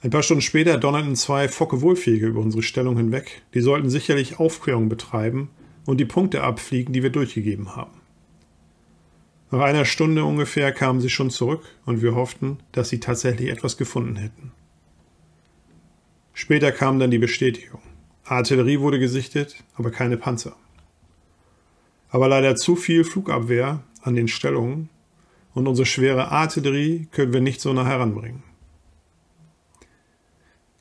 Ein paar Stunden später donnerten zwei Focke-Wohlfähige über unsere Stellung hinweg. Die sollten sicherlich Aufklärung betreiben und die Punkte abfliegen, die wir durchgegeben haben. Nach einer Stunde ungefähr kamen sie schon zurück und wir hofften, dass sie tatsächlich etwas gefunden hätten. Später kam dann die Bestätigung. Artillerie wurde gesichtet, aber keine Panzer. Aber leider zu viel Flugabwehr an den Stellungen und unsere schwere Artillerie können wir nicht so nah heranbringen.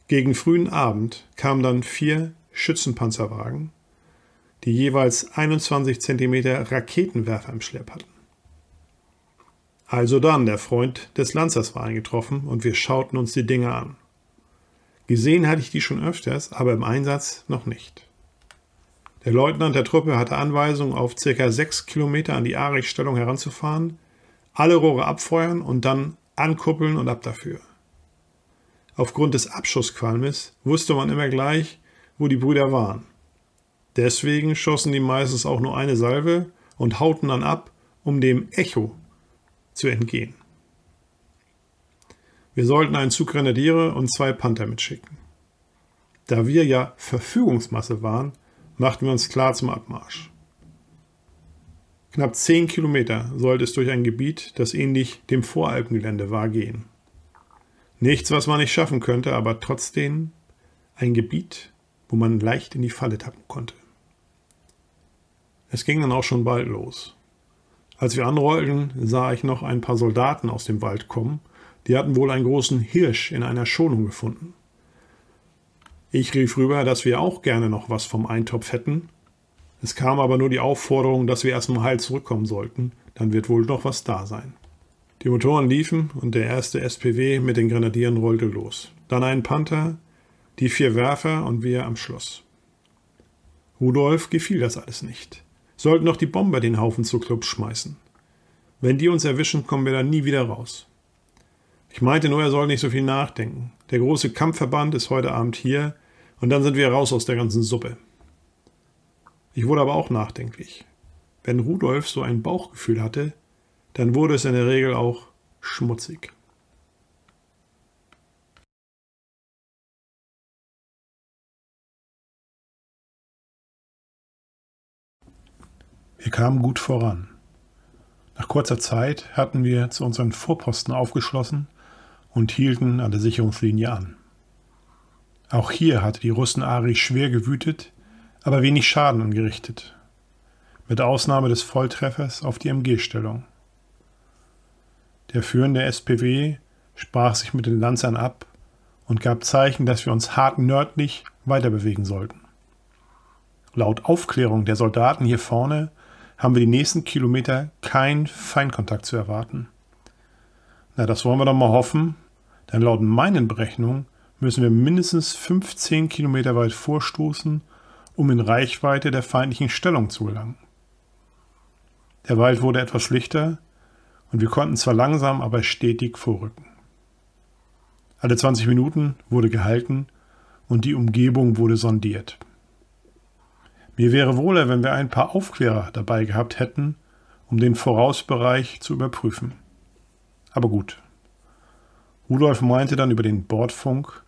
Gegen frühen Abend kamen dann vier Schützenpanzerwagen, die jeweils 21 cm Raketenwerfer im Schlepp hatten. Also dann, der Freund des Lanzers war eingetroffen und wir schauten uns die Dinge an. Gesehen hatte ich die schon öfters, aber im Einsatz noch nicht. Der Leutnant der Truppe hatte Anweisung, auf ca. 6 Kilometer an die Arichstellung heranzufahren, alle Rohre abfeuern und dann ankuppeln und ab dafür. Aufgrund des Abschussqualmes wusste man immer gleich, wo die Brüder waren. Deswegen schossen die meistens auch nur eine Salve und hauten dann ab, um dem Echo zu entgehen. Wir sollten einen Zug Grenadiere und zwei Panther mitschicken. Da wir ja Verfügungsmasse waren, machten wir uns klar zum Abmarsch. Knapp zehn Kilometer sollte es durch ein Gebiet, das ähnlich dem Voralpengelände war, gehen. Nichts, was man nicht schaffen könnte, aber trotzdem ein Gebiet, wo man leicht in die Falle tappen konnte. Es ging dann auch schon bald los. Als wir anrollten, sah ich noch ein paar Soldaten aus dem Wald kommen die hatten wohl einen großen Hirsch in einer Schonung gefunden. Ich rief rüber, dass wir auch gerne noch was vom Eintopf hätten. Es kam aber nur die Aufforderung, dass wir erstmal heil zurückkommen sollten, dann wird wohl noch was da sein. Die Motoren liefen und der erste SPW mit den Grenadieren rollte los. Dann ein Panther, die vier Werfer und wir am Schluss. Rudolf gefiel das alles nicht. Sollten doch die Bomber den Haufen zu Clubs schmeißen. Wenn die uns erwischen, kommen wir da nie wieder raus. Ich meinte nur, er soll nicht so viel nachdenken. Der große Kampfverband ist heute Abend hier und dann sind wir raus aus der ganzen Suppe. Ich wurde aber auch nachdenklich. Wenn Rudolf so ein Bauchgefühl hatte, dann wurde es in der Regel auch schmutzig. Wir kamen gut voran. Nach kurzer Zeit hatten wir zu unseren Vorposten aufgeschlossen und hielten an der Sicherungslinie an. Auch hier hatte die Russen-Ari schwer gewütet, aber wenig Schaden angerichtet, mit Ausnahme des Volltreffers auf die MG-Stellung. Der führende SPW sprach sich mit den Lanzern ab und gab Zeichen, dass wir uns hart nördlich weiter bewegen sollten. Laut Aufklärung der Soldaten hier vorne haben wir die nächsten Kilometer keinen Feindkontakt zu erwarten. Na, das wollen wir doch mal hoffen, denn laut meinen Berechnungen müssen wir mindestens 15 Kilometer weit vorstoßen, um in Reichweite der feindlichen Stellung zu gelangen. Der Wald wurde etwas lichter und wir konnten zwar langsam, aber stetig vorrücken. Alle 20 Minuten wurde gehalten und die Umgebung wurde sondiert. Mir wäre wohler, wenn wir ein paar Aufklärer dabei gehabt hätten, um den Vorausbereich zu überprüfen. Aber gut, Rudolf meinte dann über den Bordfunk,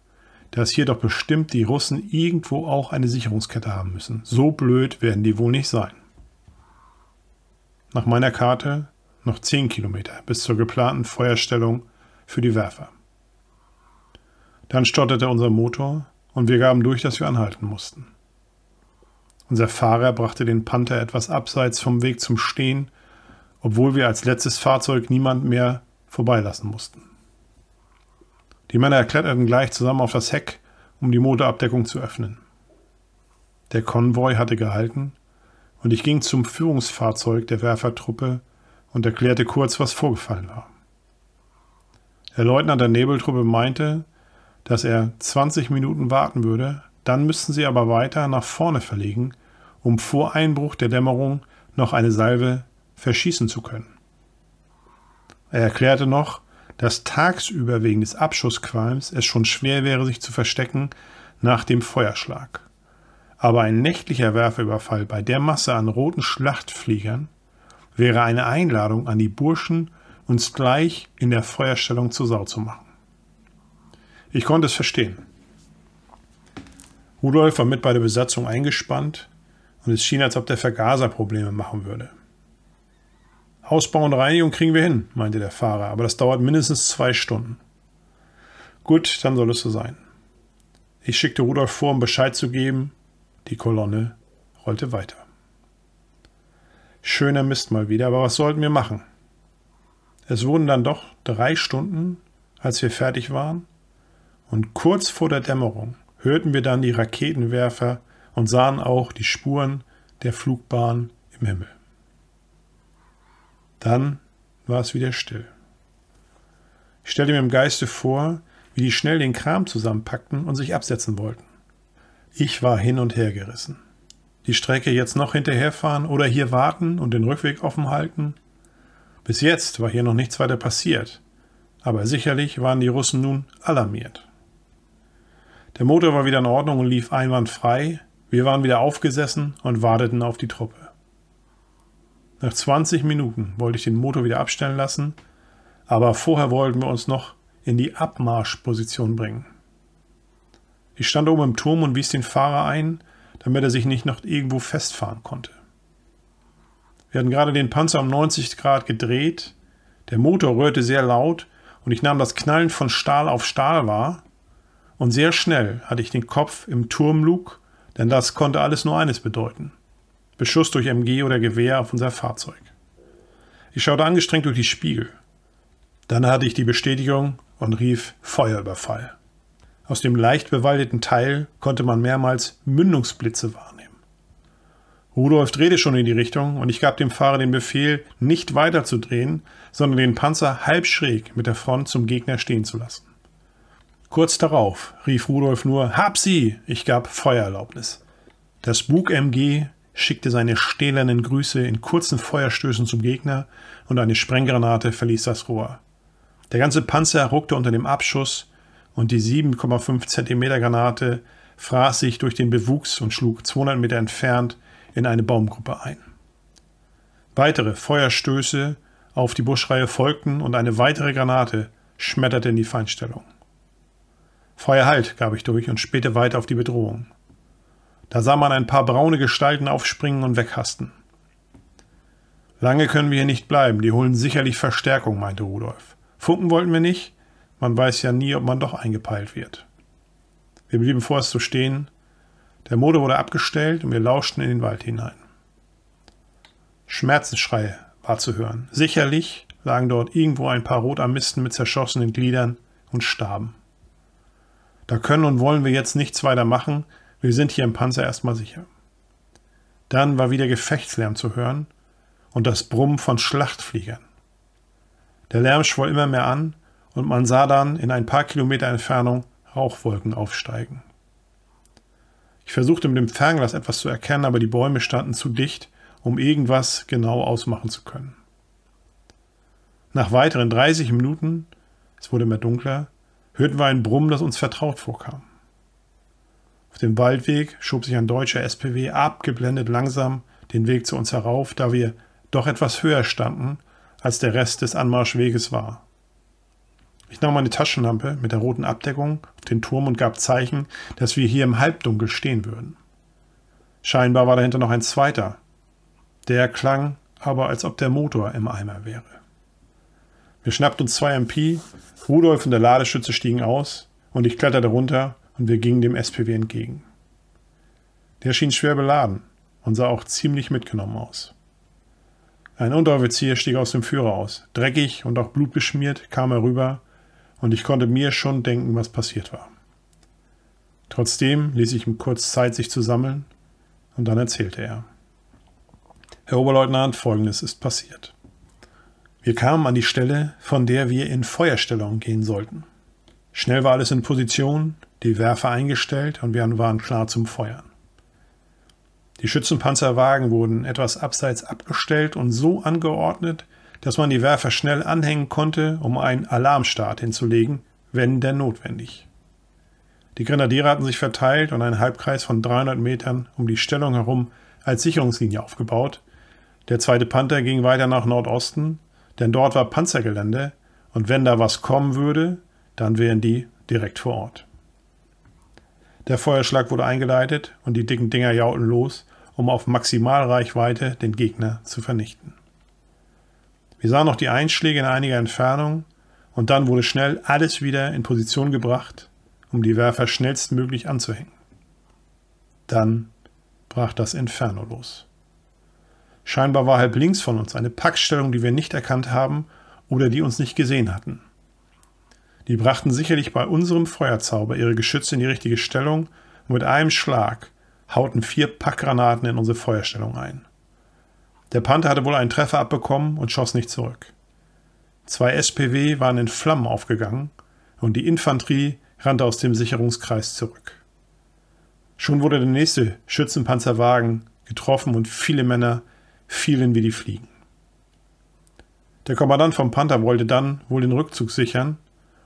dass hier doch bestimmt die Russen irgendwo auch eine Sicherungskette haben müssen. So blöd werden die wohl nicht sein. Nach meiner Karte noch 10 Kilometer bis zur geplanten Feuerstellung für die Werfer. Dann stotterte unser Motor und wir gaben durch, dass wir anhalten mussten. Unser Fahrer brachte den Panther etwas abseits vom Weg zum Stehen, obwohl wir als letztes Fahrzeug niemand mehr vorbeilassen mussten. Die Männer kletterten gleich zusammen auf das Heck, um die Motorabdeckung zu öffnen. Der Konvoi hatte gehalten und ich ging zum Führungsfahrzeug der Werfertruppe und erklärte kurz, was vorgefallen war. Der Leutnant der Nebeltruppe meinte, dass er 20 Minuten warten würde, dann müssten sie aber weiter nach vorne verlegen, um vor Einbruch der Dämmerung noch eine Salve verschießen zu können. Er erklärte noch, dass tagsüber wegen des Abschussqualms es schon schwer wäre, sich zu verstecken nach dem Feuerschlag. Aber ein nächtlicher Werferüberfall bei der Masse an roten Schlachtfliegern wäre eine Einladung an die Burschen, uns gleich in der Feuerstellung zur Sau zu machen. Ich konnte es verstehen. Rudolf war mit bei der Besatzung eingespannt und es schien, als ob der Vergaser Probleme machen würde. Ausbau und Reinigung kriegen wir hin, meinte der Fahrer, aber das dauert mindestens zwei Stunden. Gut, dann soll es so sein. Ich schickte Rudolf vor, um Bescheid zu geben. Die Kolonne rollte weiter. Schöner Mist mal wieder, aber was sollten wir machen? Es wurden dann doch drei Stunden, als wir fertig waren, und kurz vor der Dämmerung hörten wir dann die Raketenwerfer und sahen auch die Spuren der Flugbahn im Himmel. Dann war es wieder still. Ich stellte mir im Geiste vor, wie die schnell den Kram zusammenpackten und sich absetzen wollten. Ich war hin und her gerissen. Die Strecke jetzt noch hinterherfahren oder hier warten und den Rückweg offen halten? Bis jetzt war hier noch nichts weiter passiert, aber sicherlich waren die Russen nun alarmiert. Der Motor war wieder in Ordnung und lief einwandfrei, wir waren wieder aufgesessen und warteten auf die Truppe. Nach 20 Minuten wollte ich den Motor wieder abstellen lassen, aber vorher wollten wir uns noch in die Abmarschposition bringen. Ich stand oben im Turm und wies den Fahrer ein, damit er sich nicht noch irgendwo festfahren konnte. Wir hatten gerade den Panzer um 90 Grad gedreht, der Motor rührte sehr laut und ich nahm das Knallen von Stahl auf Stahl wahr, und sehr schnell hatte ich den Kopf im Turmlug, denn das konnte alles nur eines bedeuten. Beschuss durch MG oder Gewehr auf unser Fahrzeug. Ich schaute angestrengt durch die Spiegel. Dann hatte ich die Bestätigung, und rief Feuerüberfall. Aus dem leicht bewaldeten Teil konnte man mehrmals Mündungsblitze wahrnehmen. Rudolf drehte schon in die Richtung und ich gab dem Fahrer den Befehl, nicht weiterzudrehen, sondern den Panzer halb schräg mit der Front zum Gegner stehen zu lassen. Kurz darauf rief Rudolf nur Hab sie! Ich gab Feuererlaubnis. Das Bug MG schickte seine stählernen Grüße in kurzen Feuerstößen zum Gegner und eine Sprenggranate verließ das Rohr. Der ganze Panzer ruckte unter dem Abschuss und die 7,5 cm Granate fraß sich durch den Bewuchs und schlug 200 Meter entfernt in eine Baumgruppe ein. Weitere Feuerstöße auf die Buschreihe folgten und eine weitere Granate schmetterte in die Feindstellung. Feuer halt, gab ich durch und spähte weiter auf die Bedrohung. Da sah man ein paar braune Gestalten aufspringen und weghasten. Lange können wir hier nicht bleiben, die holen sicherlich Verstärkung, meinte Rudolf. Funken wollten wir nicht. Man weiß ja nie, ob man doch eingepeilt wird. Wir blieben vorerst so stehen. Der Motor wurde abgestellt und wir lauschten in den Wald hinein. Schmerzensschreie war zu hören. Sicherlich lagen dort irgendwo ein paar Rotarmisten mit zerschossenen Gliedern und starben. Da können und wollen wir jetzt nichts weiter machen. Wir sind hier im Panzer erstmal sicher. Dann war wieder Gefechtslärm zu hören und das Brummen von Schlachtfliegern. Der Lärm schwoll immer mehr an und man sah dann in ein paar Kilometer Entfernung Rauchwolken aufsteigen. Ich versuchte mit dem Fernglas etwas zu erkennen, aber die Bäume standen zu dicht, um irgendwas genau ausmachen zu können. Nach weiteren 30 Minuten, es wurde mehr dunkler, hörten wir ein Brummen, das uns vertraut vorkam. Auf dem Waldweg schob sich ein deutscher SPW abgeblendet langsam den Weg zu uns herauf, da wir doch etwas höher standen als der Rest des Anmarschweges war. Ich nahm meine Taschenlampe mit der roten Abdeckung auf den Turm und gab Zeichen, dass wir hier im Halbdunkel stehen würden. Scheinbar war dahinter noch ein zweiter. Der klang aber, als ob der Motor im Eimer wäre. Wir schnappten uns zwei MP, Rudolf und der Ladeschütze stiegen aus und ich kletterte runter und wir gingen dem SPW entgegen. Der schien schwer beladen und sah auch ziemlich mitgenommen aus. Ein Unteroffizier stieg aus dem Führer aus. Dreckig und auch blutbeschmiert kam er rüber, und ich konnte mir schon denken, was passiert war. Trotzdem ließ ich ihm kurz Zeit, sich zu sammeln, und dann erzählte er. Herr Oberleutnant, Folgendes ist passiert. Wir kamen an die Stelle, von der wir in Feuerstellung gehen sollten. Schnell war alles in Position, die Werfer eingestellt und wir waren klar zum Feuern. Die Schützenpanzerwagen wurden etwas abseits abgestellt und so angeordnet, dass man die Werfer schnell anhängen konnte, um einen Alarmstart hinzulegen, wenn denn notwendig. Die Grenadiere hatten sich verteilt und einen Halbkreis von 300 Metern um die Stellung herum als Sicherungslinie aufgebaut. Der zweite Panther ging weiter nach Nordosten, denn dort war Panzergelände und wenn da was kommen würde, dann wären die direkt vor Ort. Der Feuerschlag wurde eingeleitet und die dicken Dinger jauten los, um auf Maximalreichweite den Gegner zu vernichten. Wir sahen noch die Einschläge in einiger Entfernung und dann wurde schnell alles wieder in Position gebracht, um die Werfer schnellstmöglich anzuhängen. Dann brach das Inferno los. Scheinbar war halb links von uns eine Packstellung, die wir nicht erkannt haben oder die uns nicht gesehen hatten. Die brachten sicherlich bei unserem Feuerzauber ihre Geschütze in die richtige Stellung und mit einem Schlag hauten vier Packgranaten in unsere Feuerstellung ein. Der Panther hatte wohl einen Treffer abbekommen und schoss nicht zurück. Zwei SPW waren in Flammen aufgegangen und die Infanterie rannte aus dem Sicherungskreis zurück. Schon wurde der nächste Schützenpanzerwagen getroffen und viele Männer fielen wie die Fliegen. Der Kommandant vom Panther wollte dann wohl den Rückzug sichern,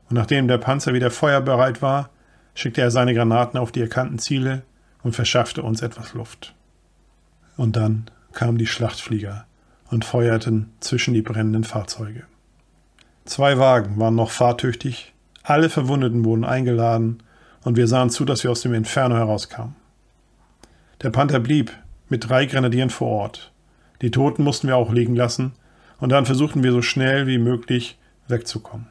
und nachdem der Panzer wieder feuerbereit war, schickte er seine Granaten auf die erkannten Ziele und verschaffte uns etwas Luft. Und dann kamen die Schlachtflieger und feuerten zwischen die brennenden Fahrzeuge. Zwei Wagen waren noch fahrtüchtig, alle Verwundeten wurden eingeladen und wir sahen zu, dass wir aus dem Inferno herauskamen. Der Panther blieb mit drei Grenadieren vor Ort. Die Toten mussten wir auch liegen lassen und dann versuchten wir so schnell wie möglich wegzukommen.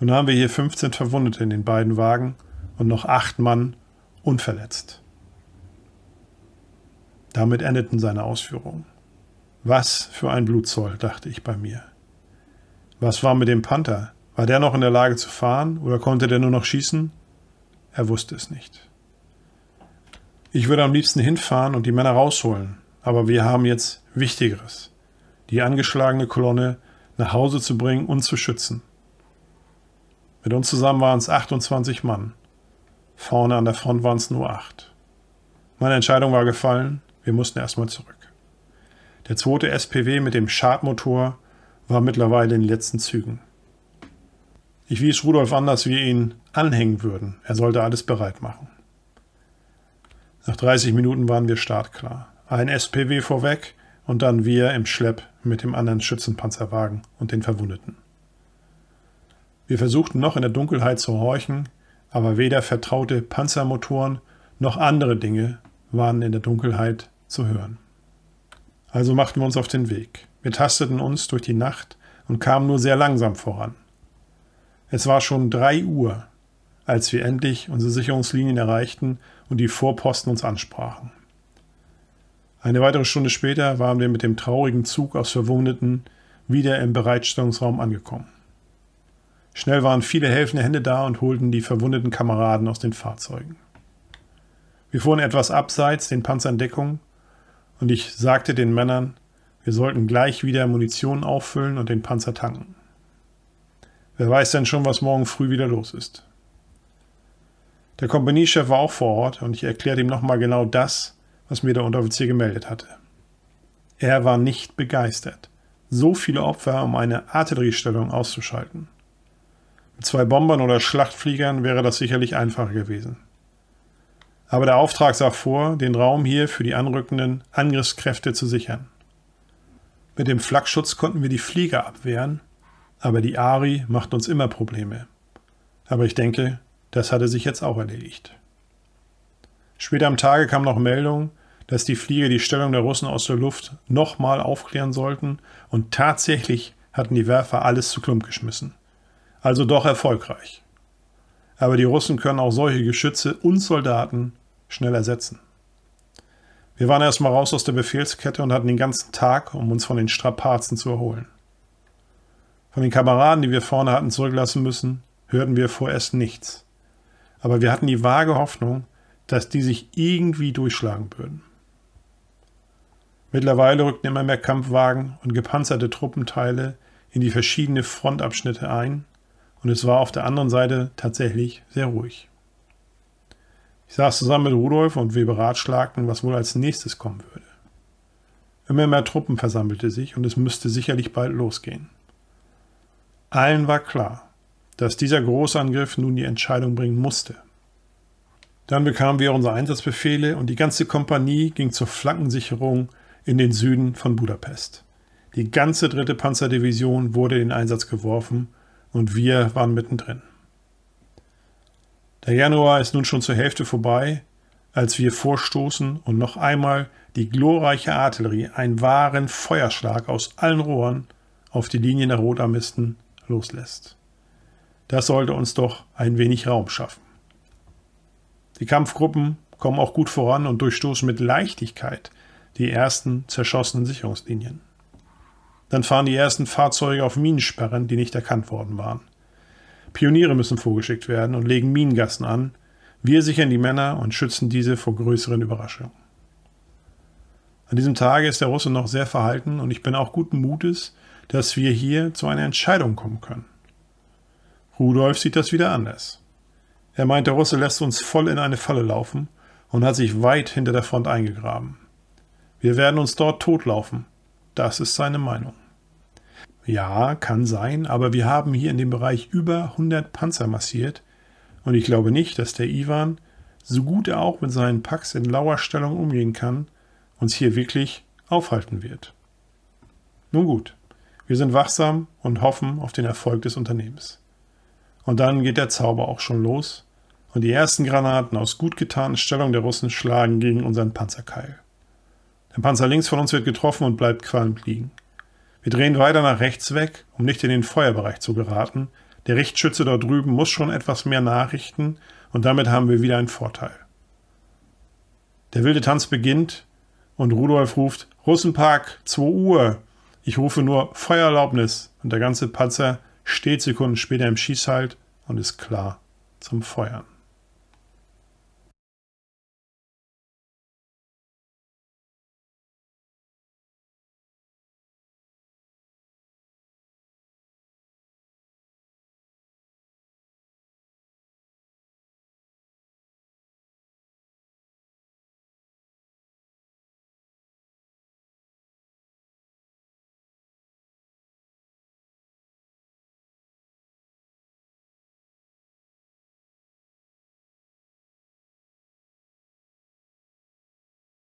Nun haben wir hier 15 Verwundete in den beiden Wagen und noch acht Mann unverletzt. Damit endeten seine Ausführungen. Was für ein Blutzoll, dachte ich bei mir. Was war mit dem Panther? War der noch in der Lage zu fahren oder konnte der nur noch schießen? Er wusste es nicht. Ich würde am liebsten hinfahren und die Männer rausholen, aber wir haben jetzt Wichtigeres. Die angeschlagene Kolonne nach Hause zu bringen und zu schützen. Mit uns zusammen waren es 28 Mann. Vorne an der Front waren es nur acht. Meine Entscheidung war gefallen, wir mussten erstmal zurück. Der zweite SPW mit dem Schadmotor war mittlerweile in den letzten Zügen. Ich wies Rudolf an, dass wir ihn anhängen würden. Er sollte alles bereit machen. Nach 30 Minuten waren wir startklar. Ein SPW vorweg und dann wir im Schlepp mit dem anderen Schützenpanzerwagen und den Verwundeten. Wir versuchten noch in der Dunkelheit zu horchen, aber weder vertraute Panzermotoren noch andere Dinge waren in der Dunkelheit zu hören. Also machten wir uns auf den Weg. Wir tasteten uns durch die Nacht und kamen nur sehr langsam voran. Es war schon drei Uhr, als wir endlich unsere Sicherungslinien erreichten und die Vorposten uns ansprachen. Eine weitere Stunde später waren wir mit dem traurigen Zug aus Verwundeten wieder im Bereitstellungsraum angekommen. Schnell waren viele helfende Hände da und holten die verwundeten Kameraden aus den Fahrzeugen. Wir fuhren etwas abseits den Panzer in Deckung und ich sagte den Männern, wir sollten gleich wieder Munition auffüllen und den Panzer tanken. Wer weiß denn schon, was morgen früh wieder los ist. Der Kompaniechef war auch vor Ort und ich erklärte ihm nochmal genau das, was mir der Unteroffizier gemeldet hatte. Er war nicht begeistert. So viele Opfer, um eine Artilleriestellung auszuschalten. Mit zwei Bombern oder Schlachtfliegern wäre das sicherlich einfacher gewesen. Aber der Auftrag sah vor, den Raum hier für die anrückenden Angriffskräfte zu sichern. Mit dem Flakschutz konnten wir die Flieger abwehren, aber die Ari macht uns immer Probleme. Aber ich denke, das hatte sich jetzt auch erledigt. Später am Tage kam noch Meldung, dass die Flieger die Stellung der Russen aus der Luft nochmal aufklären sollten und tatsächlich hatten die Werfer alles zu Klump geschmissen also doch erfolgreich. Aber die Russen können auch solche Geschütze und Soldaten schnell ersetzen. Wir waren erstmal raus aus der Befehlskette und hatten den ganzen Tag, um uns von den Strapazen zu erholen. Von den Kameraden, die wir vorne hatten zurücklassen müssen, hörten wir vorerst nichts. Aber wir hatten die vage Hoffnung, dass die sich irgendwie durchschlagen würden. Mittlerweile rückten immer mehr Kampfwagen und gepanzerte Truppenteile in die verschiedenen Frontabschnitte ein und es war auf der anderen Seite tatsächlich sehr ruhig. Ich saß zusammen mit Rudolf und wir beratschlagten, was wohl als nächstes kommen würde. Immer mehr Truppen versammelte sich und es müsste sicherlich bald losgehen. Allen war klar, dass dieser Großangriff nun die Entscheidung bringen musste. Dann bekamen wir unsere Einsatzbefehle und die ganze Kompanie ging zur Flankensicherung in den Süden von Budapest. Die ganze dritte Panzerdivision wurde in den Einsatz geworfen und wir waren mittendrin. Der Januar ist nun schon zur Hälfte vorbei, als wir vorstoßen und noch einmal die glorreiche Artillerie einen wahren Feuerschlag aus allen Rohren auf die Linie der Rotarmisten loslässt. Das sollte uns doch ein wenig Raum schaffen. Die Kampfgruppen kommen auch gut voran und durchstoßen mit Leichtigkeit die ersten zerschossenen Sicherungslinien. Dann fahren die ersten Fahrzeuge auf Minensperren, die nicht erkannt worden waren. Pioniere müssen vorgeschickt werden und legen Minengassen an. Wir sichern die Männer und schützen diese vor größeren Überraschungen. An diesem Tage ist der Russe noch sehr verhalten und ich bin auch guten Mutes, dass wir hier zu einer Entscheidung kommen können. Rudolf sieht das wieder anders. Er meint, der Russe lässt uns voll in eine Falle laufen und hat sich weit hinter der Front eingegraben. Wir werden uns dort totlaufen. Das ist seine Meinung. Ja, kann sein, aber wir haben hier in dem Bereich über 100 Panzer massiert und ich glaube nicht, dass der Ivan, so gut er auch mit seinen Packs in lauer Stellung umgehen kann, uns hier wirklich aufhalten wird. Nun gut, wir sind wachsam und hoffen auf den Erfolg des Unternehmens. Und dann geht der Zauber auch schon los und die ersten Granaten aus gut getanen Stellung der Russen schlagen gegen unseren Panzerkeil. Der Panzer links von uns wird getroffen und bleibt qualmend liegen. Wir drehen weiter nach rechts weg, um nicht in den Feuerbereich zu geraten. Der Richtschütze dort drüben muss schon etwas mehr nachrichten und damit haben wir wieder einen Vorteil. Der wilde Tanz beginnt und Rudolf ruft Russenpark 2 Uhr. Ich rufe nur Feuererlaubnis und der ganze Panzer steht Sekunden später im Schießhalt und ist klar zum Feuern.